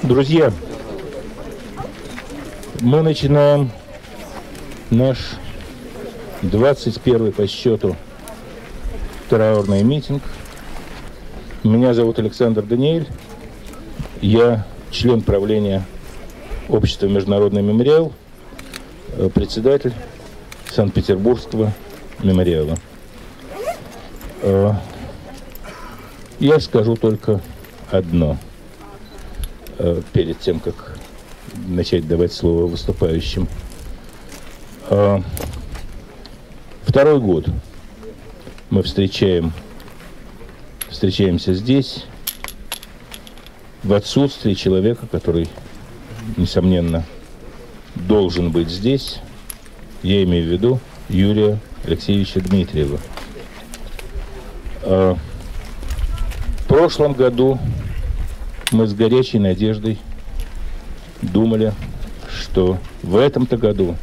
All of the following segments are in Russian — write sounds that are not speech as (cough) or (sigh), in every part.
Друзья, мы начинаем наш 21 по счету траурный митинг. Меня зовут Александр Даниэль. Я член правления общества «Международный мемориал», э, председатель Санкт-Петербургского мемориала. Э, я скажу только одно перед тем, как начать давать слово выступающим. Второй год мы встречаем, встречаемся здесь, в отсутствии человека, который, несомненно, должен быть здесь, я имею в виду Юрия Алексеевича Дмитриева. А, в прошлом году мы с горячей надеждой думали, что в этом-то году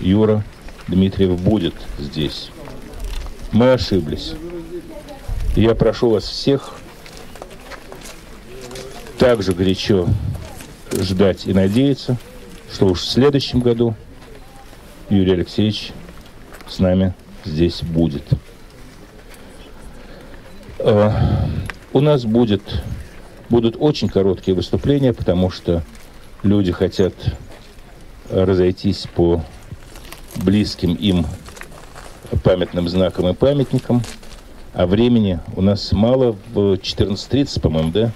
Юра Дмитриев будет здесь. Мы ошиблись. Я прошу вас всех также горячо ждать и надеяться, что уж в следующем году Юрий Алексеевич с нами здесь будет. А, у нас будет, будут очень короткие выступления, потому что люди хотят разойтись по близким им памятным знакам и памятникам. А времени у нас мало. В 14.30, по-моему, да,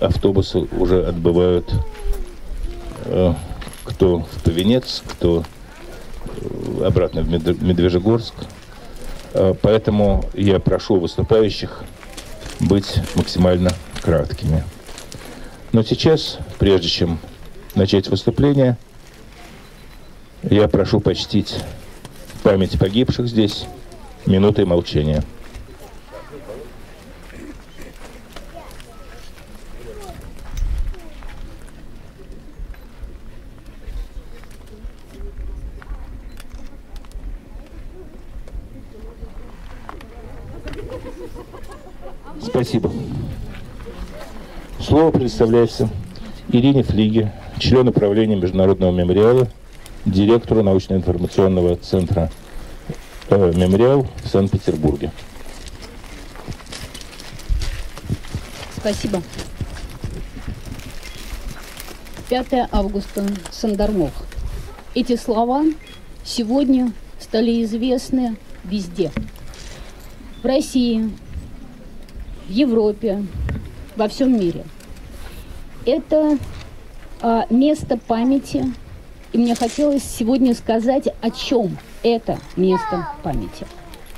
автобусы уже отбывают э, кто в Повенец, кто э, обратно в Медвежьегорск. Э, поэтому я прошу выступающих быть максимально краткими. Но сейчас, прежде чем начать выступление, я прошу почтить память погибших здесь минутой молчания. Спасибо. Слово предоставляется Ирине Флиге, член управления Международного мемориала, директору научно-информационного центра э, «Мемориал» в Санкт-Петербурге. Спасибо. 5 августа, Сандармох. Эти слова сегодня стали известны везде. В России, в Европе, во всем мире. Это а, место памяти и мне хотелось сегодня сказать, о чем это место памяти.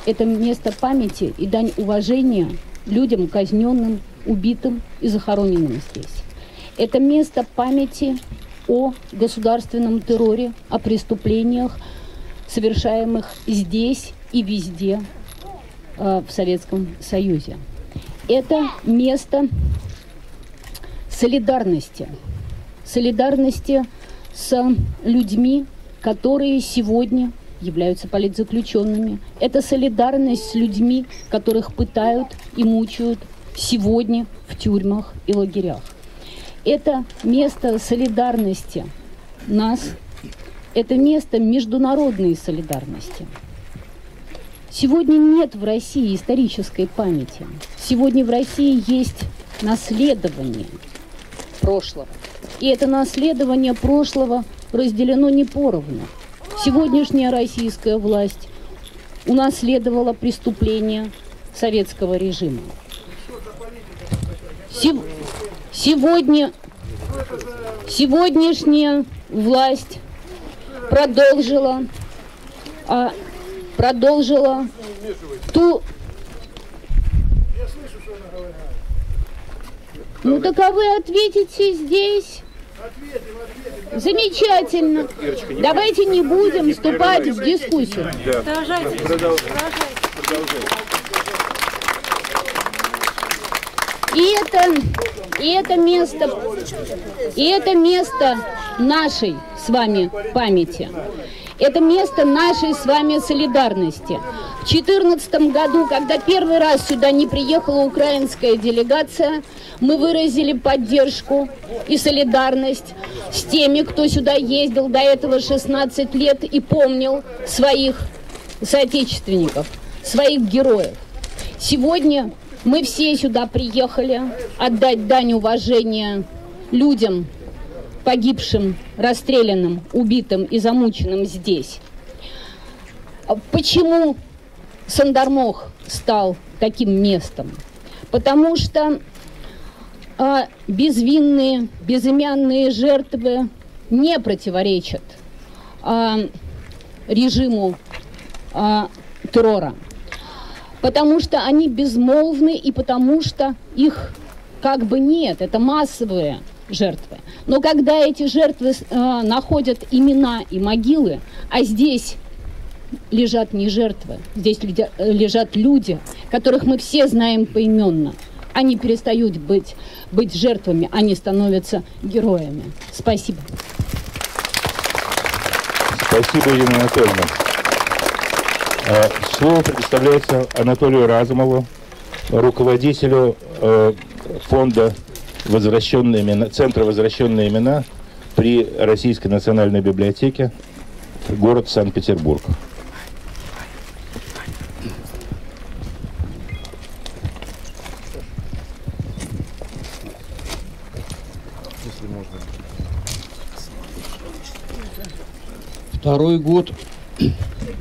Это место памяти и дань уважения людям, казненным, убитым и захороненным здесь. Это место памяти о государственном терроре, о преступлениях, совершаемых здесь и везде э, в Советском Союзе. Это место солидарности. Солидарности с людьми, которые сегодня являются политзаключенными. Это солидарность с людьми, которых пытают и мучают сегодня в тюрьмах и лагерях. Это место солидарности нас, это место международной солидарности. Сегодня нет в России исторической памяти. Сегодня в России есть наследование прошлого. И это наследование прошлого разделено не поровну. Сегодняшняя российская власть унаследовала преступления советского режима. Сев... Сегодня... Сегодняшняя власть продолжила, а, продолжила ту Ну так а вы ответите здесь. Замечательно. Давайте не будем вступать в дискуссию. Продолжайте. И это, и это место, и это место нашей с вами памяти. Это место нашей с вами солидарности. В 2014 году, когда первый раз сюда не приехала украинская делегация, мы выразили поддержку и солидарность с теми, кто сюда ездил до этого 16 лет и помнил своих соотечественников, своих героев. Сегодня мы все сюда приехали отдать дань уважения людям, погибшим, расстрелянным, убитым и замученным здесь. Почему Сандармох стал таким местом? Потому что а, безвинные, безымянные жертвы не противоречат а, режиму а, террора. Потому что они безмолвны и потому что их как бы нет, это массовые жертвы. Но когда эти жертвы э, находят имена и могилы, а здесь лежат не жертвы, здесь лежат люди, которых мы все знаем поименно, они перестают быть, быть жертвами, они становятся героями. Спасибо. Спасибо, Ирина Анатольевна. Э, слово предоставляется Анатолию Разумову, руководителю э, фонда возвращенные имена, Центра возвращенные имена при Российской национальной библиотеке, город Санкт-Петербург. Второй год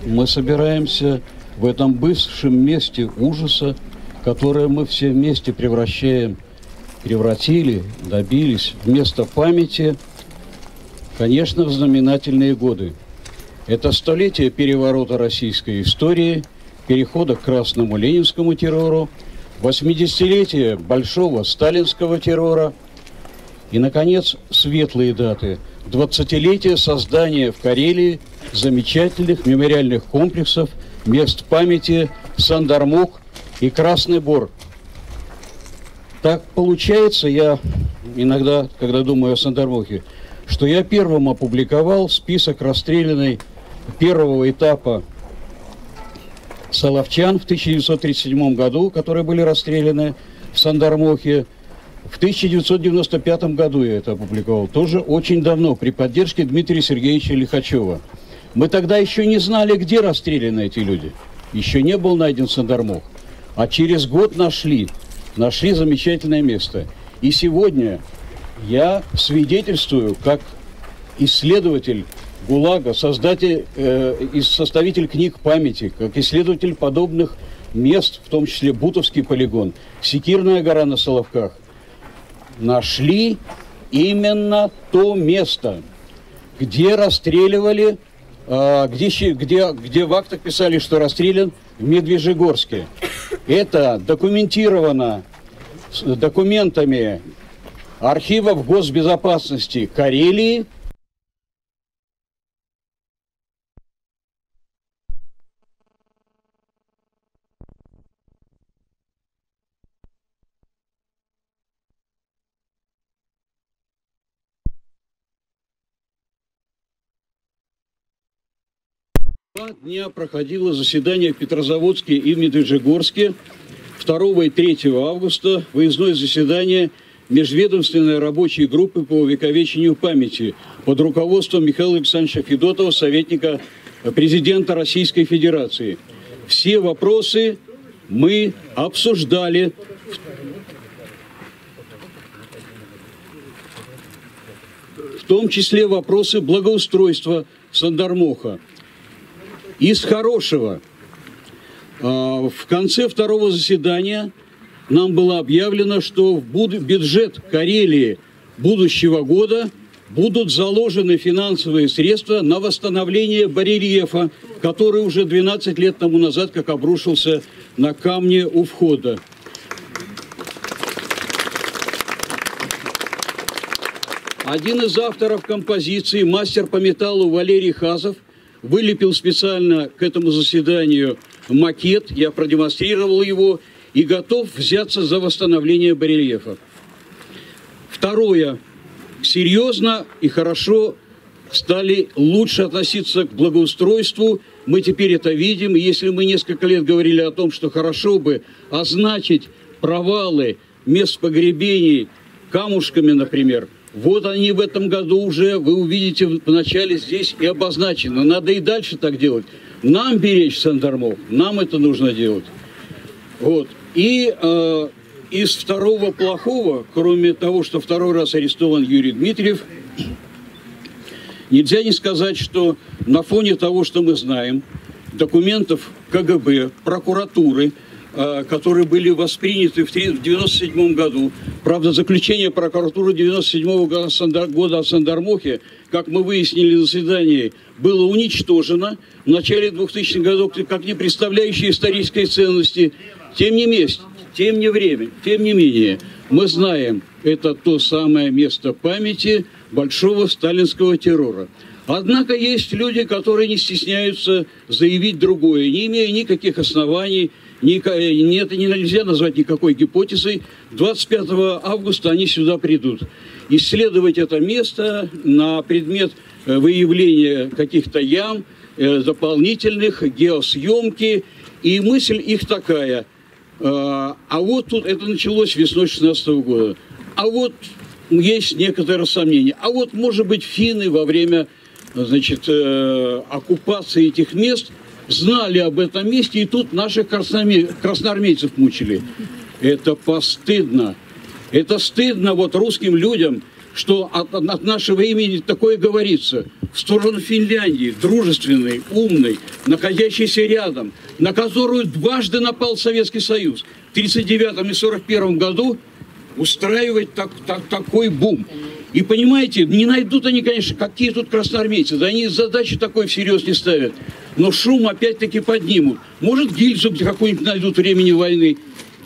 мы собираемся в этом бывшем месте ужаса, которое мы все вместе превращаем превратили, добились вместо памяти, конечно, в знаменательные годы. Это столетие переворота российской истории, перехода к красному ленинскому террору, 80-летие большого сталинского террора и, наконец, светлые даты – 20-летие создания в Карелии замечательных мемориальных комплексов, мест памяти Сандармух и Красный Бор – так получается, я иногда, когда думаю о Сандармохе, что я первым опубликовал список расстрелянной первого этапа Соловчан в 1937 году, которые были расстреляны в Сандармохе. В 1995 году я это опубликовал, тоже очень давно, при поддержке Дмитрия Сергеевича Лихачева. Мы тогда еще не знали, где расстреляны эти люди. Еще не был найден Сандармох. А через год нашли нашли замечательное место. И сегодня я свидетельствую, как исследователь ГУЛАГа, создатель э, составитель книг памяти, как исследователь подобных мест, в том числе Бутовский полигон, Секирная гора на Соловках, нашли именно то место, где расстреливали, э, где, где, где в актах писали, что расстрелян в Медвежьегорске. Это документировано с документами архивов госбезопасности Карелии, Два дня проходило заседание в Петрозаводске и в Медвежьегорске 2 и 3 августа выездное заседание Межведомственной рабочей группы по увековечению памяти под руководством Михаила Александровича Федотова, советника президента Российской Федерации. Все вопросы мы обсуждали в том числе вопросы благоустройства Сандармоха. Из хорошего – в конце второго заседания нам было объявлено, что в бюджет Карелии будущего года будут заложены финансовые средства на восстановление барельефа, который уже 12 лет тому назад как обрушился на камне у входа. Один из авторов композиции, мастер по металлу Валерий Хазов, вылепил специально к этому заседанию макет, я продемонстрировал его и готов взяться за восстановление барельефа. Второе. Серьезно и хорошо стали лучше относиться к благоустройству. Мы теперь это видим. Если мы несколько лет говорили о том, что хорошо бы означить провалы мест погребений камушками, например, вот они в этом году уже, вы увидите, в начале здесь и обозначено. Надо и дальше так делать. Нам беречь Сандармов, нам это нужно делать. Вот. И э, из второго плохого, кроме того, что второй раз арестован Юрий Дмитриев, (clears throat) нельзя не сказать, что на фоне того, что мы знаем, документов КГБ, прокуратуры, которые были восприняты в 1997 году. Правда, заключение прокуратуры 1997 года о Сандармохе, как мы выяснили на заседании, было уничтожено в начале 2000-х годов, как не представляющее исторической ценности. Тем не менее, тем не время, тем не менее, мы знаем, это то самое место памяти большого сталинского террора. Однако есть люди, которые не стесняются заявить другое, не имея никаких оснований, ни, это нельзя назвать никакой гипотезой. 25 августа они сюда придут. Исследовать это место на предмет э, выявления каких-то ям, э, дополнительных, геосъемки. И мысль их такая – а, а вот тут это началось весной 16 года. А вот есть некоторые сомнения. А вот, может быть, финны во время значит, э, оккупации этих мест знали об этом месте, и тут наших красноармейцев мучили. Это постыдно. Это стыдно вот русским людям, что от, от нашего имени такое говорится. В сторону Финляндии, дружественной, умной, находящейся рядом, на которую дважды напал Советский Союз. В 1939 и 1941 году устраивать так, так, такой бум. И понимаете, не найдут они, конечно, какие тут красноармейцы, да они задачи такой всерьез не ставят. Но шум опять-таки поднимут. Может, гильзу какую-нибудь найдут времени войны.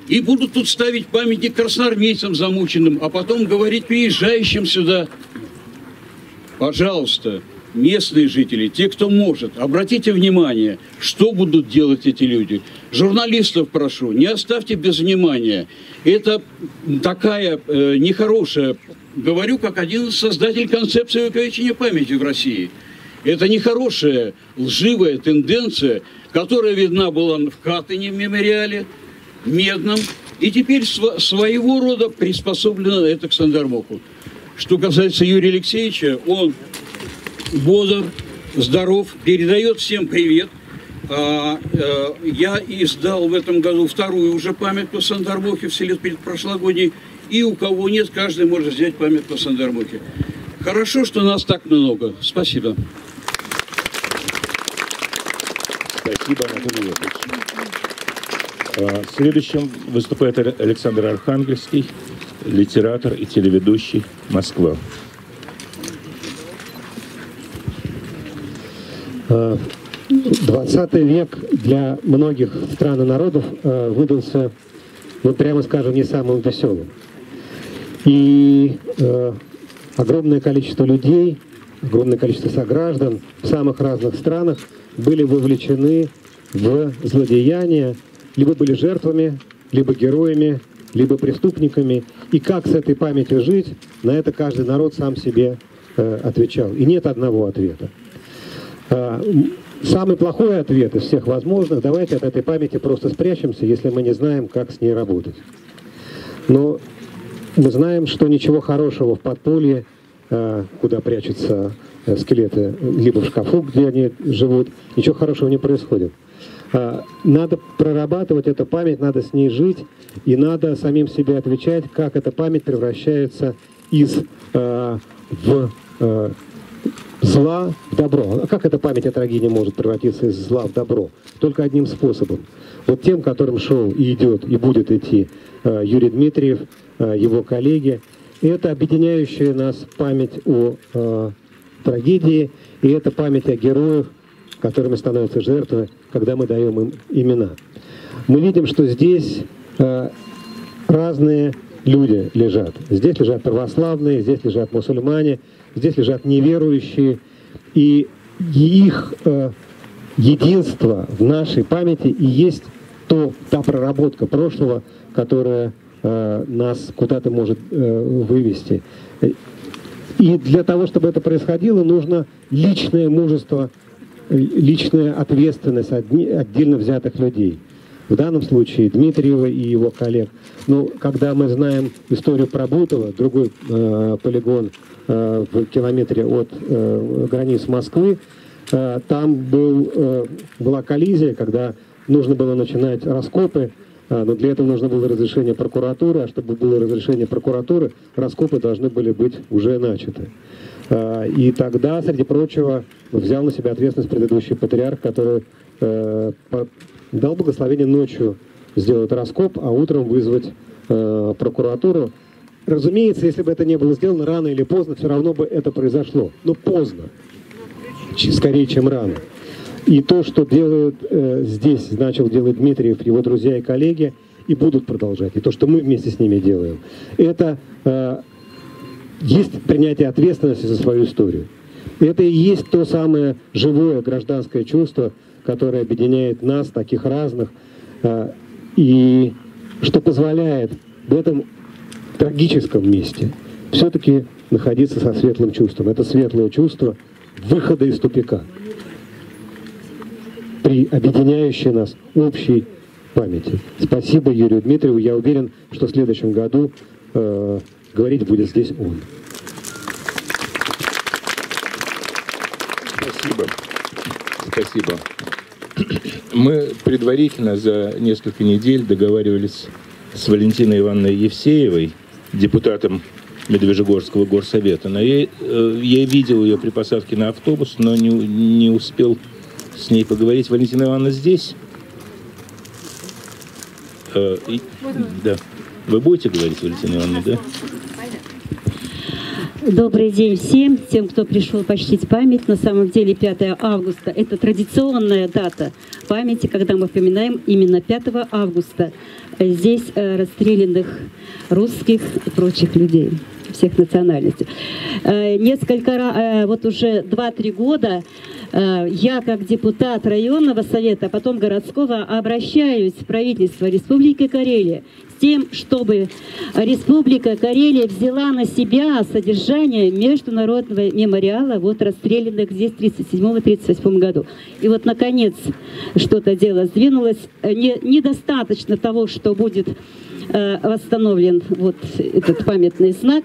И будут тут ставить памятник красноармейцам замученным, а потом говорить приезжающим сюда. Пожалуйста, местные жители, те, кто может, обратите внимание, что будут делать эти люди. Журналистов прошу, не оставьте без внимания. Это такая э, нехорошая, говорю как один создатель концепции увековечения памяти в России. Это нехорошая, лживая тенденция, которая видна была в Катыне в мемориале, медном, и теперь св своего рода приспособлено это к Сандармоху. Что касается Юрия Алексеевича, он бодр, здоров, передает всем привет. А, а, я издал в этом году вторую уже памятку Сандармохе в селе прошлогодней, и у кого нет, каждый может взять памятку Сандармохе. Хорошо, что нас так много. Спасибо. Спасибо, Анатолий Яковлевич. А, следующим выступает Александр Архангельский, литератор и телеведущий Москва. 20 век для многих стран и народов а, выдался, ну прямо скажем, не самым веселым. И а, огромное количество людей, огромное количество сограждан в самых разных странах были вовлечены в злодеяния, либо были жертвами, либо героями, либо преступниками. И как с этой памятью жить, на это каждый народ сам себе э, отвечал. И нет одного ответа. Э, самый плохой ответ из всех возможных, давайте от этой памяти просто спрячемся, если мы не знаем, как с ней работать. Но мы знаем, что ничего хорошего в подполье, куда прячутся э, скелеты, либо в шкафу, где они живут, ничего хорошего не происходит. А, надо прорабатывать эту память, надо с ней жить, и надо самим себе отвечать, как эта память превращается из э, в э, зла в добро. А как эта память о трагедии может превратиться из зла в добро? Только одним способом. Вот тем, которым шел и идет, и будет идти э, Юрий Дмитриев, э, его коллеги, это объединяющая нас память о э, трагедии, и это память о героях, которыми становятся жертвы, когда мы даем им имена. Мы видим, что здесь э, разные люди лежат. Здесь лежат православные, здесь лежат мусульмане, здесь лежат неверующие. И их э, единство в нашей памяти и есть то, та проработка прошлого, которая нас куда-то может э, вывести. И для того, чтобы это происходило, нужно личное мужество, личная ответственность отдельно взятых людей. В данном случае Дмитриева и его коллег. Но когда мы знаем историю про Бутова, другой э, полигон э, в километре от э, границ Москвы, э, там был, э, была коллизия, когда нужно было начинать раскопы, э, но для этого нужно было разрешение прокуратуры, а чтобы было разрешение прокуратуры, раскопы должны были быть уже начаты. Э, и тогда, среди прочего, взял на себя ответственность предыдущий патриарх, который э, дал благословение ночью сделать раскоп, а утром вызвать э, прокуратуру. Разумеется, если бы это не было сделано рано или поздно, все равно бы это произошло. Но поздно, скорее, чем рано. И то, что делают э, здесь, начал делать Дмитриев, его друзья и коллеги, и будут продолжать. И то, что мы вместе с ними делаем, это э, есть принятие ответственности за свою историю. Это и есть то самое живое гражданское чувство, которое объединяет нас, таких разных, э, и что позволяет в этом трагическом месте все-таки находиться со светлым чувством. Это светлое чувство выхода из тупика при объединяющей нас общей памяти. Спасибо Юрию Дмитриеву. Я уверен, что в следующем году э, говорить будет здесь он. Спасибо. Спасибо. Мы предварительно за несколько недель договаривались с Валентиной Ивановной Евсеевой, депутатом Медвежьегорского горсовета. Но я, э, я видел ее при посадке на автобус, но не, не успел с ней поговорить. Валентина Ивановна здесь? Э, и, да. Вы будете говорить, Валентина Ивановна, да? Добрый день всем, тем, кто пришел почтить память. На самом деле 5 августа – это традиционная дата памяти, когда мы вспоминаем именно 5 августа здесь э, расстрелянных русских и прочих людей всех национальностей. Э, несколько раз, э, вот уже 2-3 года я как депутат районного совета, а потом городского, обращаюсь в правительство Республики Карелия тем, чтобы Республика Карелия взяла на себя содержание международного мемориала вот расстрелянных здесь в 1937-1938 году. И вот, наконец, что-то дело сдвинулось. Не, недостаточно того, что будет э, восстановлен вот этот памятный знак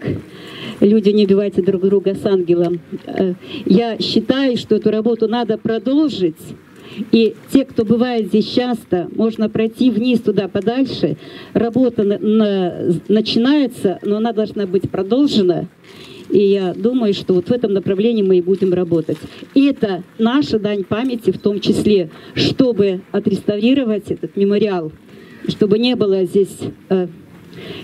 люди не убивайте друг друга с ангелом. Э, я считаю, что эту работу надо продолжить. И те, кто бывает здесь часто, можно пройти вниз туда подальше. Работа на, на, начинается, но она должна быть продолжена. И я думаю, что вот в этом направлении мы и будем работать. И это наша дань памяти в том числе, чтобы отреставрировать этот мемориал, чтобы не было здесь э,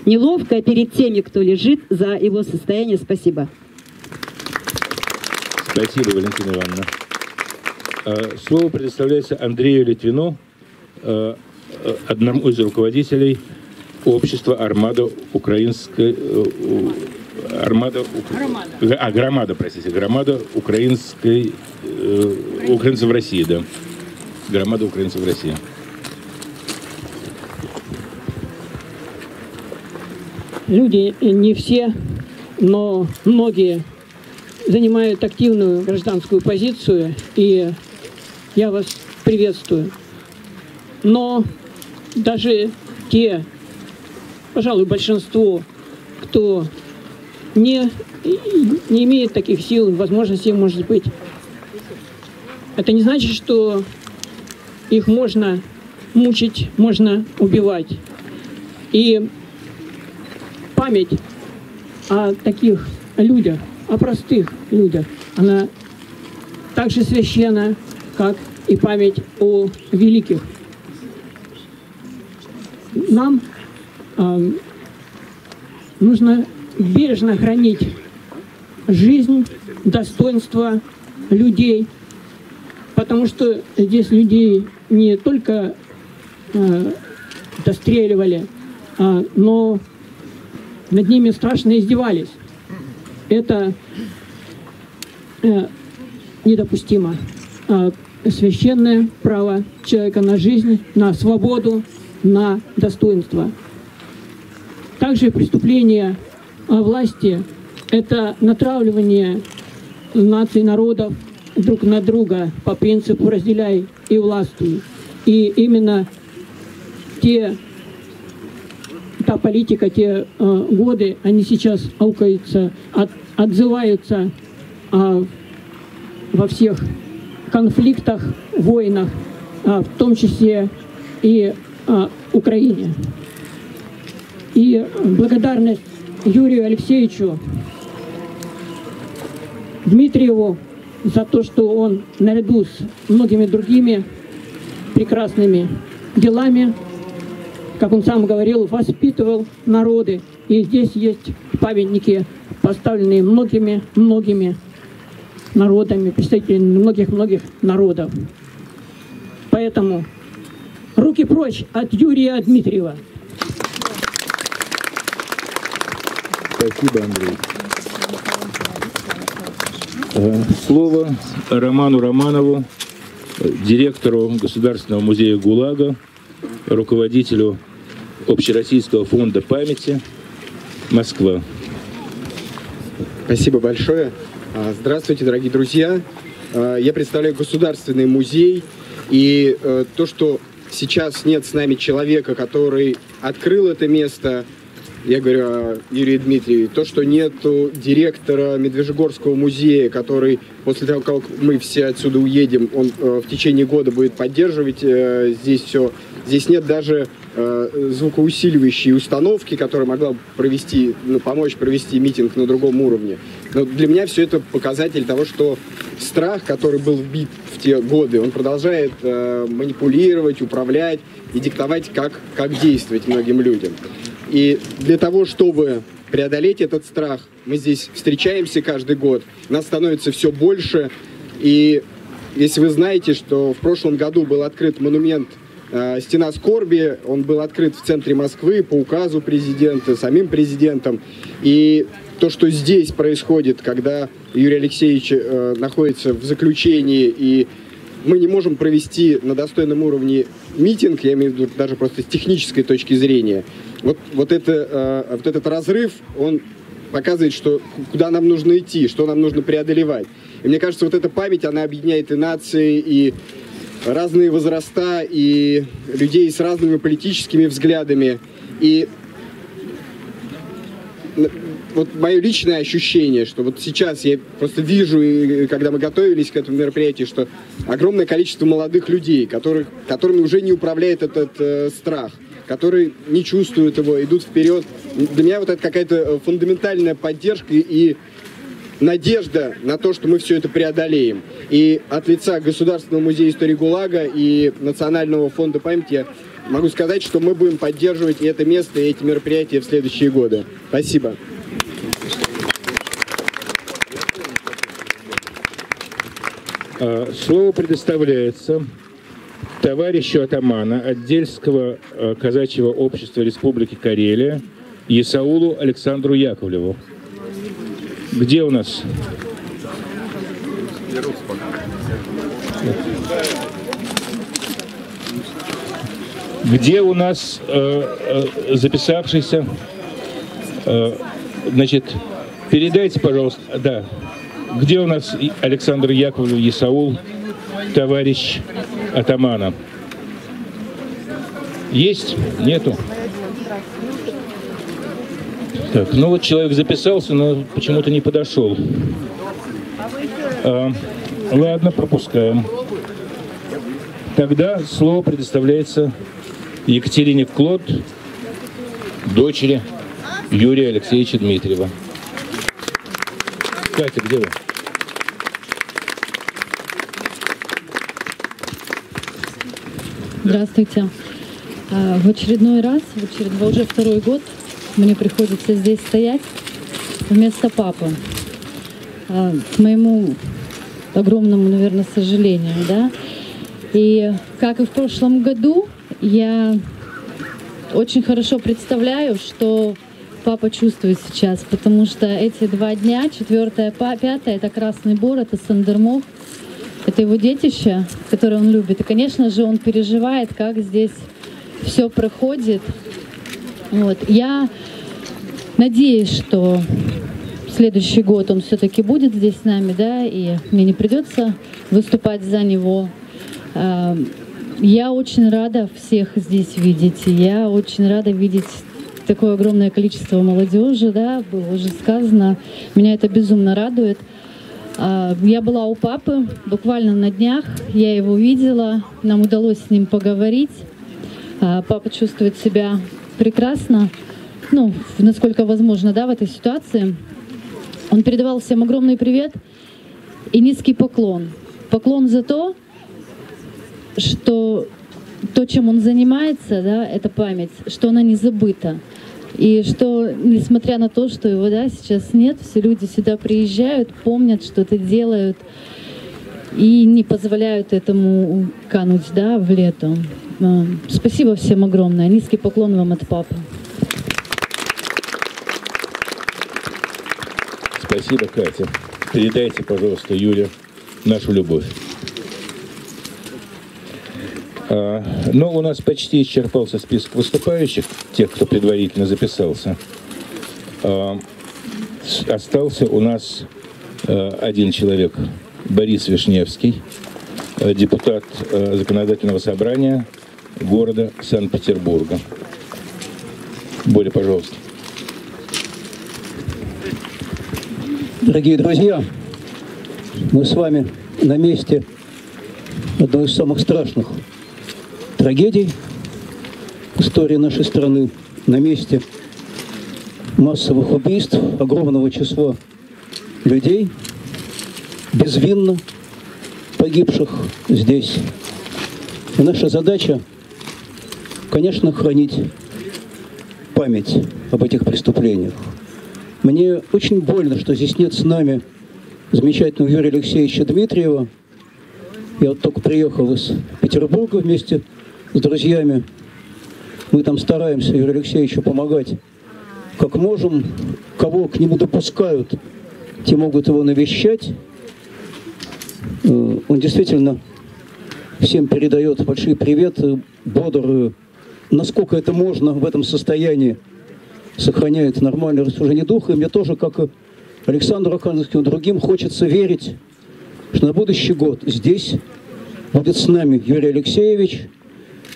неловко перед теми, кто лежит за его состояние. Спасибо. Спасибо, Валентина Ивановна. Э, слово предоставляется Андрею Литвину, э, э, одному из руководителей общества «Армада Украинской...» Армада... Громада. А, Громада, простите. Громада Украинской... Украинцев в России, да. Громада Украинцев в России. Люди не все, но многие занимают активную гражданскую позицию и я вас приветствую. Но даже те, пожалуй, большинство, кто не, не имеет таких сил, возможностей, может быть, это не значит, что их можно мучить, можно убивать. И память о таких людях, о простых людях, она также священна, как и память о великих. Нам э, нужно бережно хранить жизнь, достоинство людей, потому что здесь людей не только э, достреливали, э, но над ними страшно издевались. Это э, недопустимо. А священное право человека на жизнь, на свободу, на достоинство. Также преступление власти – это натравливание наций, народов друг на друга по принципу «разделяй и властвуй». И именно те, та политика, те э, годы, они сейчас аукаются, от, отзываются э, во всех конфликтах, войнах, э, в том числе и э, Украине. И благодарность Юрию Алексеевичу Дмитриеву за то, что он наряду с многими другими прекрасными делами, как он сам говорил, воспитывал народы. И здесь есть памятники, поставленные многими-многими народами, представителями многих-многих народов. Поэтому руки прочь от Юрия Дмитриева. Спасибо, Андрей. Э, Слово Роману Романову, директору Государственного музея ГУЛАГа, руководителю Общероссийского фонда памяти Москва. Спасибо большое. А, Здравствуйте, дорогие друзья. А, Я представляю Государственный музей. И э, то, что сейчас нет с нами человека, который открыл это место, я говорю о Юрии Дмитриеве, то, что нету директора Медвежьегорского музея, который после того, как мы все отсюда уедем, он э, в течение года будет поддерживать э, здесь все. Здесь нет даже э, звукоусиливающей установки, которая могла бы провести, ну, помочь провести митинг на другом уровне. Но для меня все это показатель того, что страх, который был вбит в те годы, он продолжает э, манипулировать, управлять и диктовать, как, как действовать многим людям. И для того, чтобы преодолеть этот страх, мы здесь встречаемся каждый год, нас становится все больше. И если вы знаете, что в прошлом году был открыт монумент «Стена скорби», он был открыт в центре Москвы по указу президента, самим президентом. И то, что здесь происходит, когда Юрий Алексеевич э, находится в заключении и мы не можем провести на достойном уровне митинг, я имею в виду даже просто с технической точки зрения. Вот, вот, это, э, вот этот разрыв, он показывает, что куда нам нужно идти, что нам нужно преодолевать. И мне кажется, вот эта память, она объединяет и нации, и разные возраста, и людей с разными политическими взглядами. И вот мое личное ощущение, что вот сейчас я просто вижу, когда мы готовились к этому мероприятию, что огромное количество молодых людей, которых, которыми уже не управляет этот э, страх, которые не чувствуют его, идут вперед. Для меня вот это какая-то э, фундаментальная поддержка и надежда на то, что мы все это преодолеем. И от лица Государственного музея истории ГУЛАГа и Национального фонда памяти я могу сказать, что мы будем поддерживать и это место, и эти мероприятия в следующие годы. Спасибо. А, Слово предоставляется товарищу атамана Отдельского э, казачьего общества Республики Карелия Исаулу Александру Яковлеву. Где у нас? Где у нас э, э, записавшийся? Э, значит, передайте, пожалуйста, да. Где у нас Александр Яковлев Исаул, товарищ атамана? Есть? Нету? Так, ну вот человек записался, но почему-то не подошел. А, ладно, пропускаем. Тогда слово предоставляется Екатерине Клод, дочери Юрия Алексеевича Дмитриева. Катя, где вы? Здравствуйте. А, В очередной раз, в очередной, уже второй год мне приходится здесь стоять вместо папы. А, К моему огромному, наверное, сожалению, да. И как и в прошлом году, я очень хорошо представляю, что папа чувствует сейчас, потому что эти два дня, четвертое, па- пятое, это Красный Бор, это Сандермох, это его детище, которое он любит. И, конечно же, он переживает, как здесь все проходит. Вот. Я надеюсь, что следующий год он все-таки будет здесь с нами, да, и мне не придется выступать за него. А, я очень рада всех здесь видеть. Я очень рада видеть такое огромное количество молодежи, да, было уже сказано. Меня это безумно радует. А, я была у папы буквально на днях, я его видела, нам удалось с ним поговорить. А, папа чувствует себя прекрасно, ну, насколько возможно, да, в этой ситуации. Он передавал всем огромный привет и низкий поклон. Поклон за то, что то, чем он занимается, да, это память, что она не забыта. И что, несмотря на то, что его да, сейчас нет, все люди сюда приезжают, помнят, что-то делают и не позволяют этому кануть да, в лету. Спасибо всем огромное. Низкий поклон вам от папы. Спасибо, Катя. Передайте, пожалуйста, Юре нашу любовь. А, ну, у нас почти исчерпался список выступающих, тех, кто предварительно записался. А, остался у нас а, один человек, Борис Вишневский, депутат Законодательного собрания города Санкт-Петербурга. Боря, пожалуйста. Дорогие друзья, мы с вами на месте одной из самых страшных трагедий истории нашей страны на месте массовых убийств огромного числа людей, безвинно погибших здесь. И наша задача, конечно, хранить память об этих преступлениях. Мне очень больно, что здесь нет с нами замечательного Юрия Алексеевича Дмитриева. Я вот только приехал из Петербурга вместе с друзьями. Мы там стараемся Юрию Алексеевичу помогать как можем. Кого к нему допускают, те могут его навещать. Э, он действительно всем передает большие приветы, бодр, насколько это можно в этом состоянии сохраняет нормальное рассуждение духа. И мне тоже, как Александру Архангельскому и другим, хочется верить, что на будущий год здесь будет с нами Юрий Алексеевич,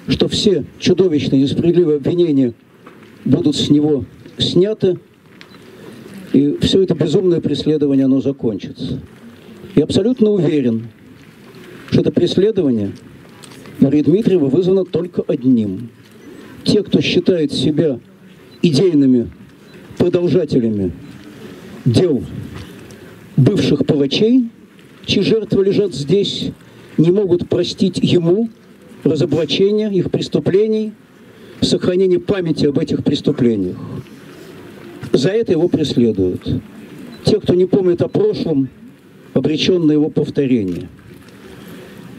что все чудовищные несправедливые обвинения будут с него сняты, и все это безумное преследование, оно закончится. Я абсолютно уверен, что это преследование Марии Дмитриева вызвано только одним. Те, кто считает себя идейными продолжателями дел бывших палачей, чьи жертвы лежат здесь, не могут простить ему разоблачения их преступлений, сохранение памяти об этих преступлениях. За это его преследуют. Те, кто не помнит о прошлом, обречен на его повторение.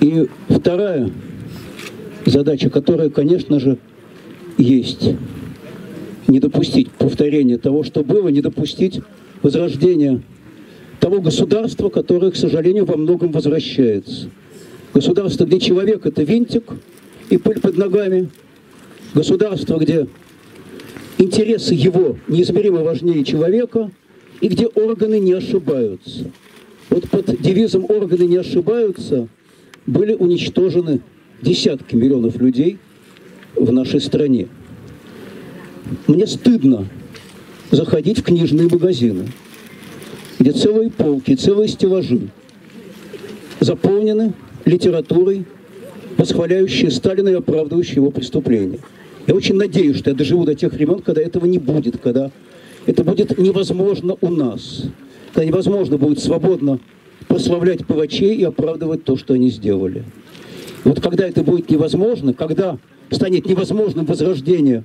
И вторая задача, которая, конечно же, есть, не допустить повторения того, что было, не допустить возрождения того государства, которое, к сожалению, во многом возвращается – Государство, где человек – это винтик и пыль под ногами. Государство, где интересы его неизмеримо важнее человека и где органы не ошибаются. Вот под девизом «органы не ошибаются» были уничтожены десятки миллионов людей в нашей стране. Мне стыдно заходить в книжные магазины, где целые полки, целые стеллажи заполнены литературой, восхваляющей Сталина и оправдывающей его преступления. Я очень надеюсь, что я доживу до тех времен, когда этого не будет, когда это будет невозможно у нас, когда невозможно будет свободно прославлять палачей и оправдывать то, что они сделали. Вот когда это будет невозможно, когда станет невозможным возрождение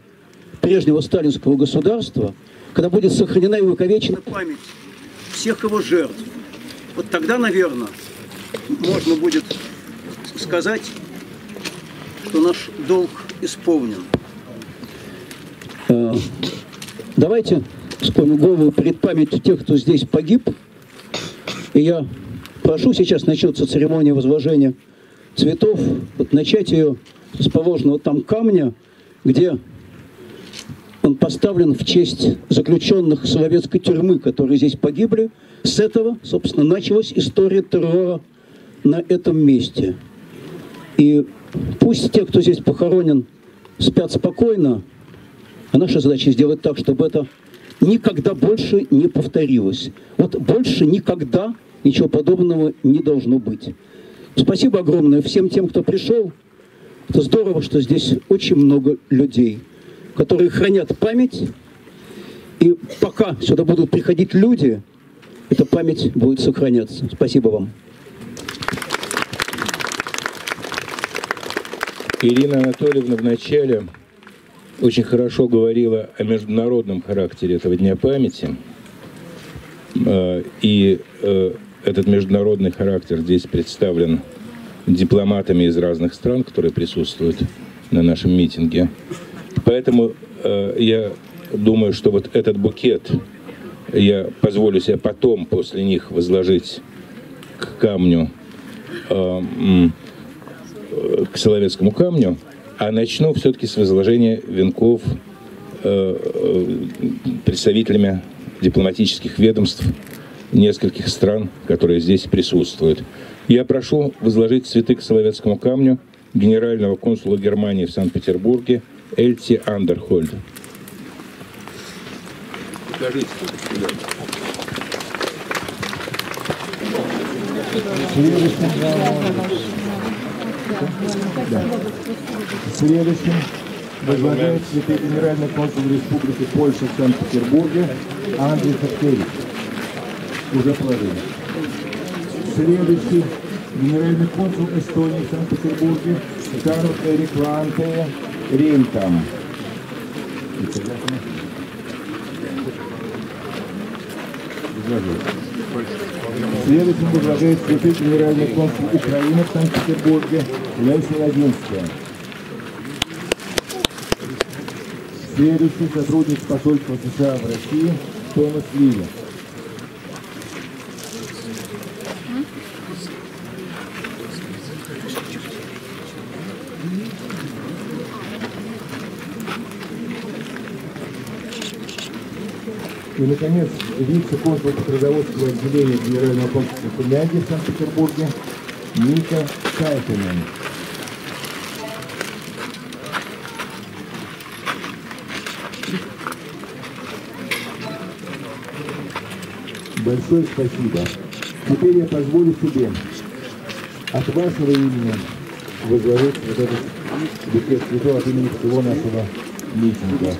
прежнего сталинского государства, когда будет сохранена и увековечена память всех его жертв, вот тогда, наверное, можно будет сказать, что наш долг исполнен. Э, давайте склоним голову перед памятью тех, кто здесь погиб. И я прошу, сейчас начнется церемония возложения цветов, вот начать ее с положенного там камня, где Он поставлен в честь заключенных Соловецкой тюрьмы, которые здесь погибли. С этого, собственно, началась история террора на этом месте. И пусть те, кто здесь похоронен, спят спокойно, а наша задача сделать так, чтобы это никогда больше не повторилось. Вот больше никогда ничего подобного не должно быть. Спасибо огромное всем тем, кто пришел. Это здорово, что здесь очень много людей, которые хранят память. И пока сюда будут приходить люди, эта память будет сохраняться. Спасибо вам. Ирина Анатольевна вначале очень хорошо говорила о международном характере этого Дня памяти. Э, и э, этот международный характер здесь представлен дипломатами из разных стран, которые присутствуют на нашем митинге. Поэтому э, я думаю, что вот этот букет я позволю себе потом после них возложить к камню, э, к Соловецкому камню, а начну все-таки с возложения венков э, э, представителями дипломатических ведомств нескольких стран, которые здесь присутствуют. Я прошу возложить цветы к Соловецкому камню генерального консула Германии в Санкт-Петербурге Эльти Андерхольд. Покажите, Следующим возлагает цветы генеральный консул Республики Польша в Санкт-Петербурге Андрей Хаткевич. Уже положили. Следующий генеральный консул Эстонии в Санкт-Петербурге Карл Эрик Ланте Ринтам. Следующим возлагает цветы генеральный консул Украины в Санкт-Петербурге Леся Ладинская. Следующий сотрудник посольства США в России Томас Ливер. И, наконец, вице-консул продовольственного отделения Генерального консульства Финляндии в Санкт-Петербурге Ника Кайфинен. Большое спасибо. Теперь я позволю себе от вашего имени возложить вот этот букет цветов от имени всего нашего митинга.